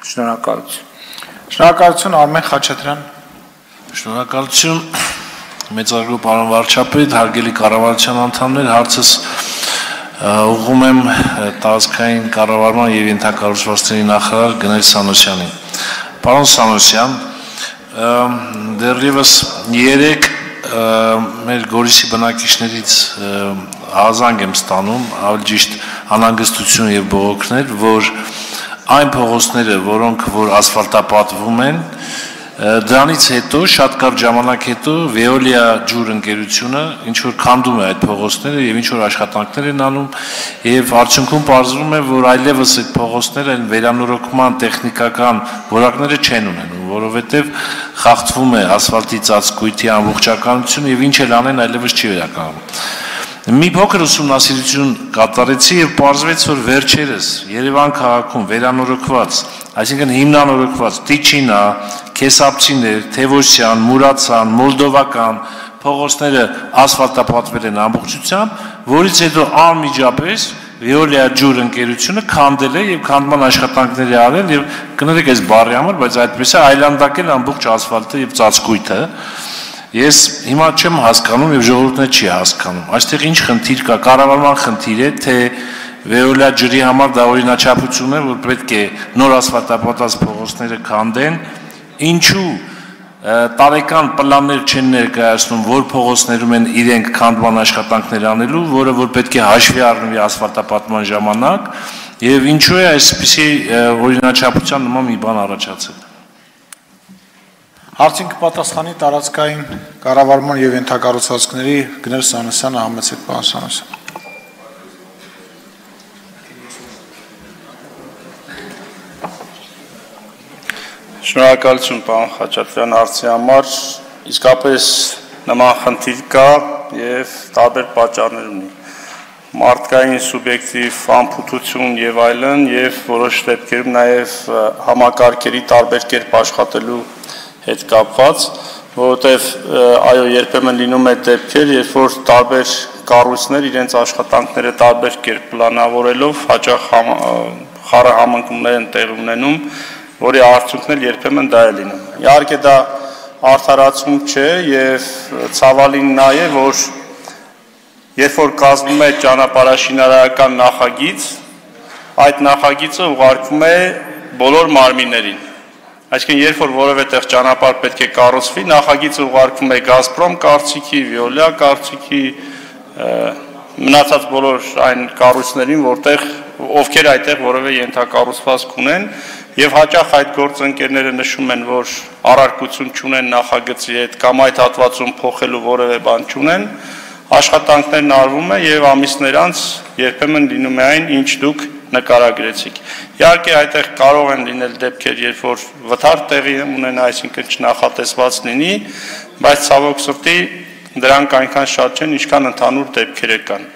Շնորհակալություն։ Շնորհակալություն Արմեն Խաչատրյան։ Շնորհակալություն մեծարգո պարոն վարչապետ, հարգելի կառավարության անդամներ, հարցս ուղղում եմ տարածքային կառավարման եւ ենթակառուցվածքների նախարար Գնել Սանոսյանին։ Պարոն Սանոսյան, դեռևս 3 մեր Գորիսի բնակիչներից հազանգ եմ ստանում, ավելի ճիշտ անհանգստություն եւ բողոքներ, որ այն փողոցները, որոնք որ ասֆալտապատվում են, Դրանից հետո շատ կարճ ժամանակ հետո Veolia ջուր ընկերությունը ինչ որ քանդում է այդ փողոցները եւ ինչ որ աշխատանքներ են անում եւ արդյունքում ողջվում է որ այլևս այդ փողոցները այն վերանորոգման տեխնիկական որակները չեն ունենում որովհետեւ խախտվում է ասֆալտի ծածկույթի ամբողջականությունը եւ ինչ էլ անեն այլևս չի վերականգնում Մի փոքր ուսումնասիրություն կատարեցի եւ պարզվեց, որ վերջերս Երևան քաղաքում վերանորոգված, այսինքն հիմնանորոգված Տիչինա, Քեսապցիներ, Թևոսյան, Մուրացան, Մոլդովական փողոցները ասֆալտապատվել են ամբողջությամբ, որից հետո անմիջապես Veolia ջուր ընկերությունը քանդել է եւ քանդման աշխատանքներ է արել եւ կներեք այս բարի համար, բայց այդպես է այլանդակել ամբողջ ասֆալտը եւ ծածկույթը Ես հիմա չեմ հասկանում եւ ժողովուրդն չի հասկանում։ Այստեղ ինչ խնդիր կա, կառավարման խնդիր է, թե Veolia ջրի համար դա օրինաչափություն է, որ պետք է նոր ասֆալտապատած փողոցները քանդեն։ Ինչու տարեկան պլաններ չեն ներկայացնում, որ փողոցներում են իրենք քանդման աշխատանքներ անելու, որը որ պետք է հաշվի առնվի ասֆալտապատման ժամանակ, եւ ինչու է այսպիսի օրինաչափության նման մի բան առաջացել։ Հարցին կպատասխանի տարածքային կառավարման եւ ենթակառուցվածքների գնել Սանոսյանը համեցեք պարոն Սանոսյան։ Շնորհակալություն պարոն Խաչատրյան հարցի համար։ Իսկապես նման խնդիր կա եւ տարբեր պատճառներ ունի մարդկային սուբյեկտիվ անփութություն եւ այլն եւ որոշ դեպքերում նաեւ համակարգերի տարբեր կերպ աշխատելու հետ կապված, որովհետև այո երբեմն լինում է դեպքեր, երբ որ տարբեր կառույցներ իրենց աշխատանքները տարբեր կերպ պլանավորելով հաճախ խառը համընկումներ են տեղ ունենում, որի արդյունքն էլ երբեմն դա է լինում։ Իհարկե դա արդարացում չէ եւ ցավալին նա է, որ երբ որ կազմում է ճանապարհաշինարարական նախագիծ, այդ նախագիծը ուղարկվում է բոլոր մարմիններին Այսինքն երբ որ որևէ տեղ ճանապարհ պետք է կառուցվի, նախագիծը ուղարկվում է Գազպրոմ կարծիքի, Վիոլիա կարծիքի, մնացած բոլոր այն կառույցներին, որտեղ ովքեր այդտեղ որևէ ենթակառուցվածք ունեն, եւ հաճախ այդ գործընկերները նշում են, որ առարկություն չունեն նախագծի հետ կամ այդ հատվածում փոխելու որևէ բան չունեն, աշխատանքներն արվում է եւ ամիսներ անց երբեմն լինում է այն, ինչ դուք նկարագրեցիք։ Իհարկե այդտեղ կարող են լինել դեպքեր, երբ որ վթար տեղի ունենա, այսինքն չնախատեսված լինի, բայց ցավոք սրտի դրանք այնքան շատ չեն, ինչքան ընդհանուր դեպքերը կան։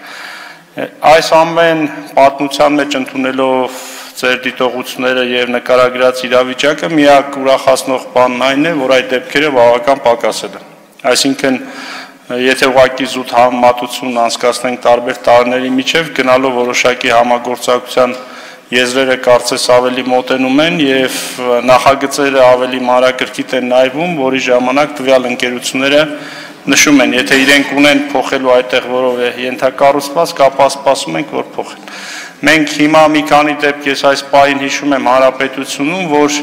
Այս ամեն պատմության մեջ ընդունելով ձեր դիտողությունները եւ նկարագրած իրավիճակը միակ ուրախացնող բանն այն է, որ այդ դեպքերը բավական պակասել են։ Այսինքն եթե ուղակի զուտ համատություն անցկացնենք տարբեր տարիների միջև գնալով որոշակի համագործակցության եզրերը կարծես ավելի մոտենում են եւ նախագծերը ավելի մանրակրկիտ են նայվում, որի ժամանակ տվյալ ընկերությունները նշում են, եթե իրենք ունեն փոխելու այդտեղ որով է ենթակառուցված, կապա սպասում ենք, որ փոխեն։ Մենք հիմա մի քանի դեպք ես այս պահին հիշում եմ հանրապետությունում, որ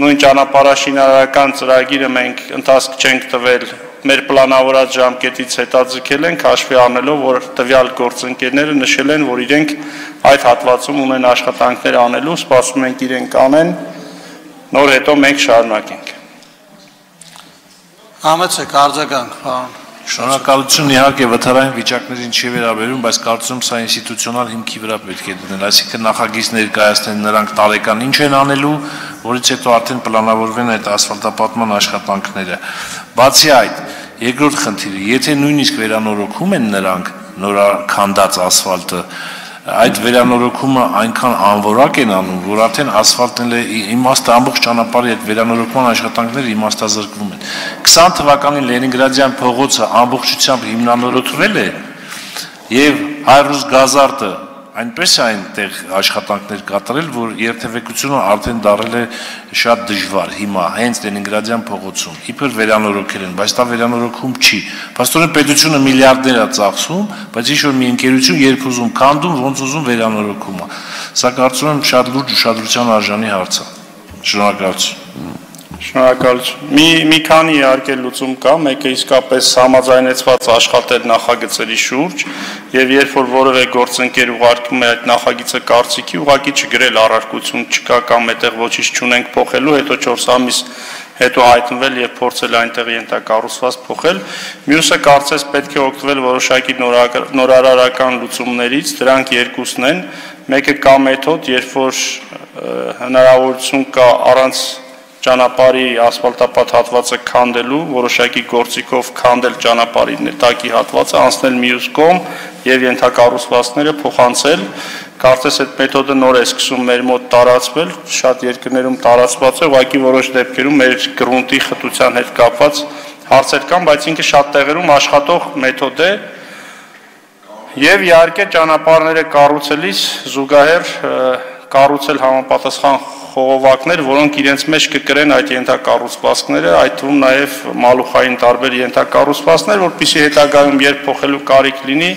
նույն ճանապարհաշինարարական ծրագիրը մենք ընթացք չենք տվել մեր պլանավորած ժամկետից հետաձգել ենք հաշվի առնելով, որ տվյալ գործընկերները նշել են, որ իրենք այդ հատվածում ունեն աշխատանքներ անելու, սպասում ենք իրենք անեն, նոր հետո մենք շարունակենք։ Համեցեք արձագանք, պարոն Շնորհակալություն իհարկե վթարային վիճակներին չի վերաբերում, բայց կարծում սա ինստիտուցիոնալ հիմքի վրա պետք է դնել, այսինքն նախագիծ ներկայացնեն նրանք տարեկան ինչ են անելու, որից հետո արդեն պլանավորվեն այդ ասֆալտապատման աշխատանքները։ Բացի այդ, երկրորդ խնդիրը, եթե նույնիսկ վերանորոգում են նրանք նորա քանդած ասֆալտը, այդ վերանորոգումը այնքան անորակ են անում, որ արդեն ասֆալտն է իմաստը ամբողջ ճանապարհի այդ վերանորոգման աշխատանքները իմաստազրկվում են։ 20 թվականին Լենինգրադյան փողոցը ամբողջությամբ հիմնանորոգվել է եւ Հայրուս գազարտը այնպես է այնտեղ աշխատանքներ կատարել, որ երթևեկությունը արդեն դարել է շատ դժվար հիմա հենց Լենինգրադյան փողոցում։ Իբր վերանորոգել են, բայց դա վերանորոգում չի։ Պաստորեն պետությունը միլիարդներ է ծախսում, բայց ինչ որ մի ընկերություն երբ ուզում քանդում, ոնց ուզում վերանորոգում է։ Սա կարծում եմ շատ լուրջ ուշադրության արժանի հարց է։ Շնորհակալություն։ Շնորհակալություն։ Մի մի քանի իհարկե լուծում կա, մեկը իսկապես համաձայնեցված աշխատել նախագծերի շուրջ եւ երբ որ որևէ գործընկեր ուղարկում է այդ նախագիծը կարծիքի, ուղակի չգրել առարկություն չկա կամ այդտեղ ոչինչ չունենք փոխելու, հետո 4 ամիս հետո հայտնվել եւ փորձել այնտեղ ենթակառուցված փոխել։ Մյուսը կարծես պետք է օգտվել որոշակի նորարարական լուծումներից, դրանք երկուսն են։ Մեկը կա մեթոդ, երբ որ հնարավորություն կա առանց ճանապարհի ասֆալտապատ հատվածը քանդելու, որոշակի գործիքով քանդել ճանապարհի նետակի հատվածը, անցնել մյուս կողմ եւ ենթակառուցվածքները փոխանցել։ Կարծես այդ մեթոդը նոր է սկսում մեր մոտ տարածվել, շատ երկրներում տարածված է, ուղղակի որոշ դեպքերում մեր գրունտի խտության հետ կապված հարցեր կան, բայց ինքը շատ տեղերում աշխատող մեթոդ է։ Եվ իհարկե ճանապարհները կառուցելիս զուգահեռ կառուցել համապատասխան խողովակներ, որոնք իրենց մեջ կկրեն այդ ենթակառուցվածքները, այդ թվում նաև մալուխային տարբեր ենթակառուցվածքներ, որpիսի հետագայում երբ փոխելու կարիք լինի,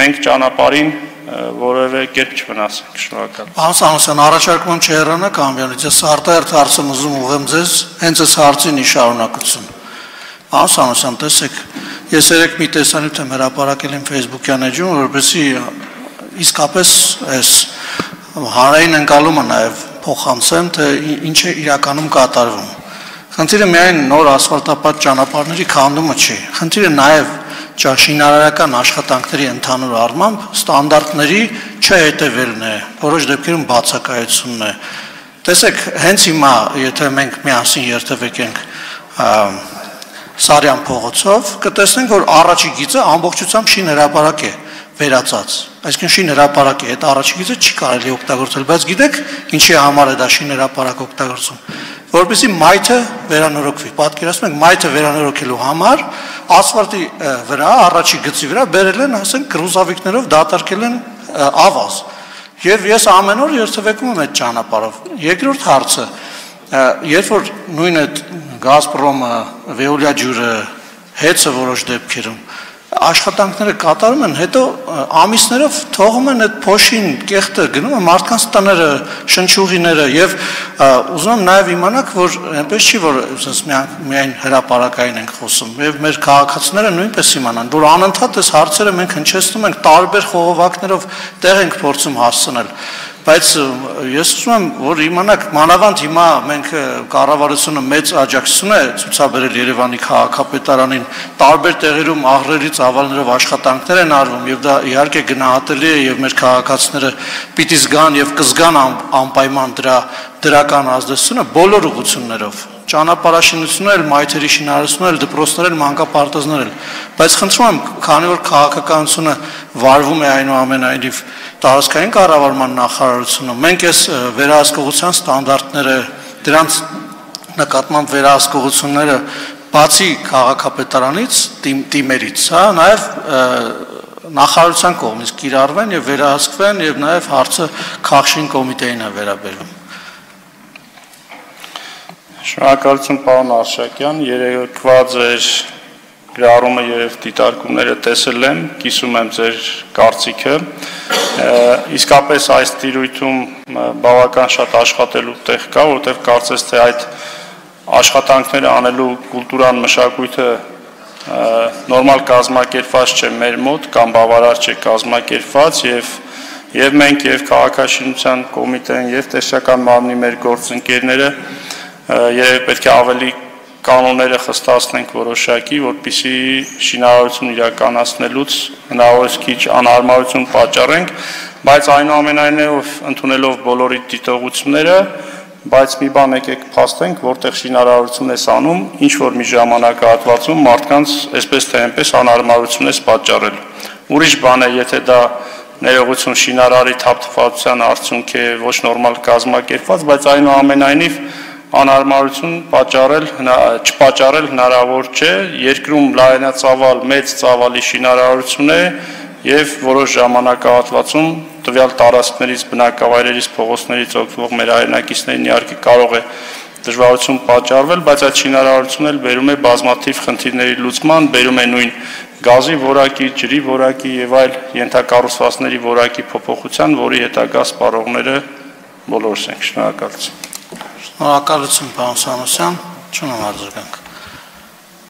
մենք ճանապարհին որևէ կերպ չվնասենք։ Շնորհակալ։ Պարոն Սանոսյան, առաջարկում եմ չհեռանաք ամբյանից։ Ես արտահերթ հարցը ուզում ուղեմ ձեզ հենց այս հարցին ի շարունակություն։ Պարոն Սանոսյան, տեսեք, ես երեք մի տեսանյութ եմ հրապարակել իմ Facebook-յան էջում, որովհետեւ իսկապես այս հանրային ընկալումը նաև փոխանցեմ, թե ինչ է իրականում կատարվում։ Խնդիրը միայն նոր ասֆալտապատ ճանապարհների քանդումը չի։ Խնդիրը նաև ճաշինարարական աշխատանքների ընդհանուր առմամբ ստանդարտների չհետևելն է, որոշ դեպքերում բացակայությունն է։ Տեսեք, հենց հիմա, եթե մենք միասին երթևեկենք Սարյան փողոցով, կտեսնենք, որ առաջի գիծը ամբողջությամբ շին հրապարակ է վերածած։ Այսինքն շին հրապարակ է, այդ առաջի գիծը չի կարելի օգտագործել, բայց գիտեք, ինչի համար է դա շին հրապարակ օգտագործում։ Որովհետեւ մայթը վերանորոգվի։ Պատկերացնում եք մայթը վերանորոգելու համար ասֆալտի վրա, առաջի գծի վրա բերել են, ասենք, կրուզավիկներով դատարկել են ավազ։ Եվ ես ամեն օր երթևեկում եմ այդ ճանապարհով։ Երկրորդ հարցը, երբ որ նույն այդ Գազպրոմը, Վեոլիա ջուրը, հեծը որոշ դեպքերում աշխատանքները կատարում են, հետո ամիսներով թողում են այդ փոշին կեղտը, գնում են մարդկանց տները, շնչուղիները եւ ուզում եմ նաեւ իմանաք, որ այնպես չի, որ ասես միայն հրաապարակային ենք խոսում, եւ մեր քաղաքացիները նույնպես իմանան, որ անընդհատ այս հարցերը մենք հնչեցնում ենք տարբեր խողովակներով տեղ ենք փորձում հասցնել բայց ես ուզում եմ որ իմանաք մանավանդ հիմա մենք կառավարությունը մեծ աջակցություն է ցուցաբերել Երևանի քաղաքապետարանին տարբեր տեղերում աղրերի ծավալներով աշխատանքներ են արվում եւ դա իհարկե գնահատելի է եւ մեր քաղաքացիները պիտի զգան եւ կզգան անպայման դրա դրական ազդեցությունը բոլոր ուղություններով ճանապարհաշինությունն էլ, մայթերի շինարարությունն էլ, դպրոցներ էլ, մանկապարտեզներ էլ։ Բայց խնդրում եմ, քանի որ քաղաքականությունը վարվում է այնուամենայնիվ տարածքային կառավարման նախարարությունը, մենք այս վերահսկողության ստանդարտները, դրանց նկատմամբ վերահսկողությունները բացի քաղաքապետարանից, տիմ, տիմերից, հա, նաև նախարարության կողմից կիրառվեն եւ վերահսկվեն եւ նաեւ հարցը քաղաքշին կոմիտեին է վերաբերվում։ Շնորհակալություն պարոն Արշակյան, երեկվա ձեր գրառումը եւ դիտարկումները տեսել եմ, կիսում եմ ձեր կարծիքը։ Իսկապես այս տիրույթում բավական շատ աշխատելու տեղ կա, որտեղ կարծես թե այդ աշխատանքները անելու կուլտուրան մշակույթը նորմալ կազմակերպված չէ մեր մոտ կամ բավարար չէ կազմակերպված եւ եւ մենք եւ քաղաքաշինության կոմիտեն եւ տեսչական մարմնի մեր գործընկերները երևի պետք է ավելի կանոնները խստացնենք որոշակի, որպիսի շինարարություն իրականացնելուց հնարավորինս քիչ անհարմարություն պատճառենք, բայց այնուամենայնիվ ընդունելով բոլորի դիտողությունները, բայց մի բան եկեք փաստենք, որտեղ շինարարություն ես անում, ինչ որ մի ժամանակահատվածում մարդկանց այսպես թե այնպես անհարմարություն ես պատճառել։ Ուրիշ բան է, եթե դա ներողություն շինարարի թափթփվածության արդյունք է, ոչ նորմալ կազմակերպված, բայց այնուամենայնիվ անհարմարություն պատճառել չպատճառել հնարավոր չէ երկրում լայնածավալ մեծ ծավալի շինարարություն է եւ որոշ ժամանակահատվածում տվյալ տարածքներից, բնակավայրերից, փողոցներից օգտվող մեր հայրենակիցներին իհարկե կարող է դժվարություն պատճառվել, բայց այդ շինարարությունն էլ բերում է բազմաթիվ խնդիրների լուծման, բերում է նույն գազի որակի, ջրի որակի եւ այլ ենթակառուցվածքների որակի փոփոխության, որի հետագա սպառողները բոլորս ենք։ Շնորհակալություն։ Շնորհակալություն, պարոն Սանոսյան, չունեմ արձագանք։